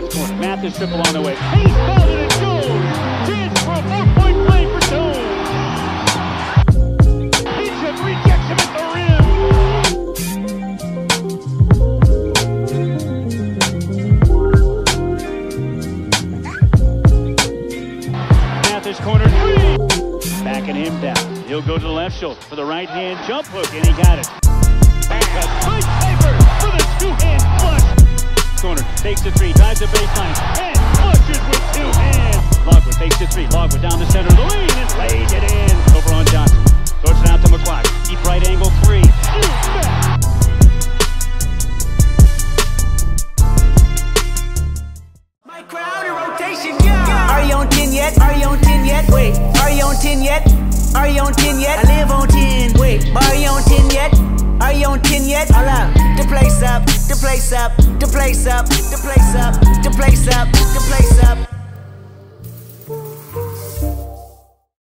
left corner. Mathis triple on the way. He's fouled and it goes. Chance for a four-point play for Jones. Beecham rejects him at the rim. Mathis corner three. Backing him down. He'll go to the left shoulder for the right hand jump hook, and he got it. Back up. Takes the three, drives the baseline, and flushes with two hands. Logwood takes the three. Logwood down the center of the lane and lays it in. Over on Johnson. Throws it out to McCloud. Deep right angle three. Shoots back. Are you on 10 yet? Are you on 10 yet? Wait, are you on 10 yet? Are you on 10 yet? I live on 10. Wait, are you on 10 yet? Are you on 10 yet? Hold up. Place up, the place up, the place up, the place up,